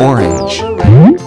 Orange.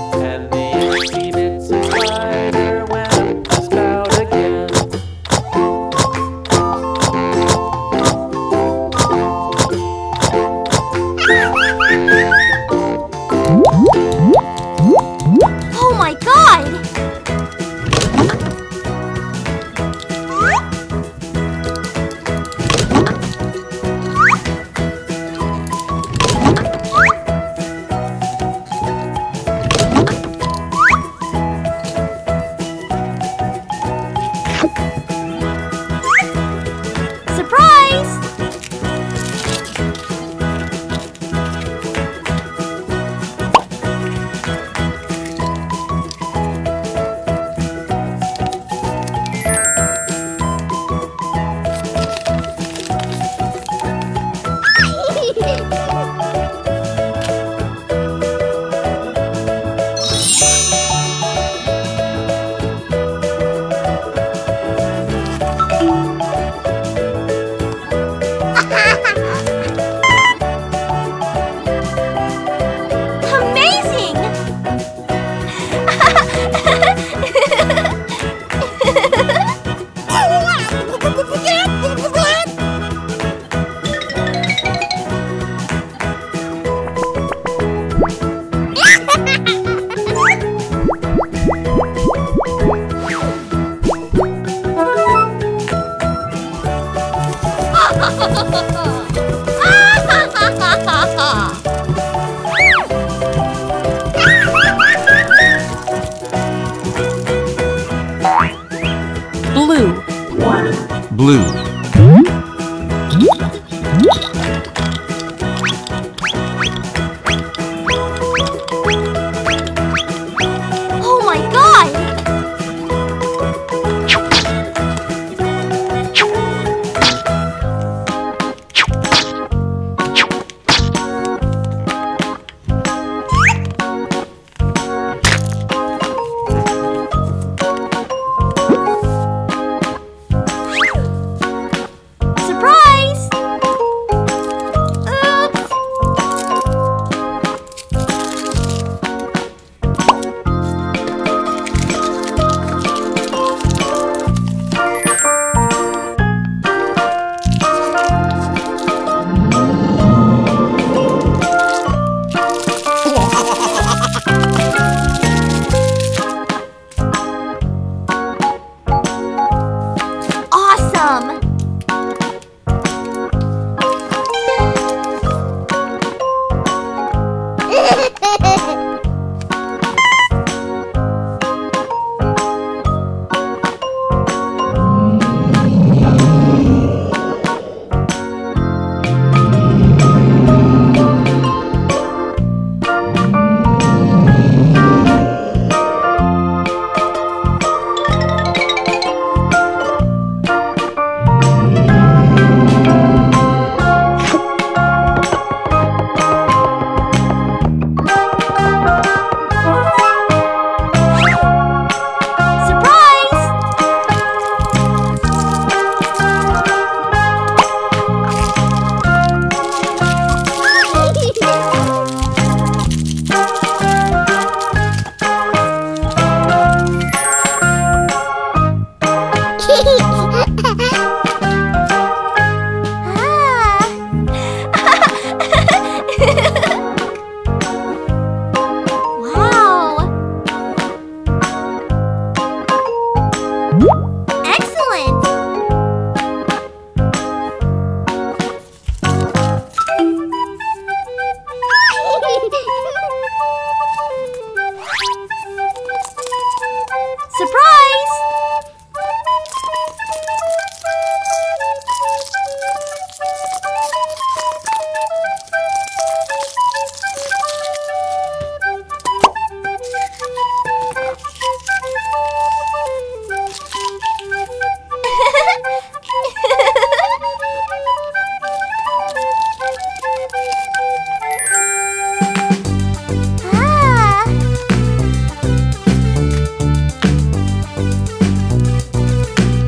哈哈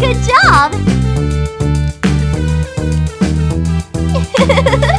Good job!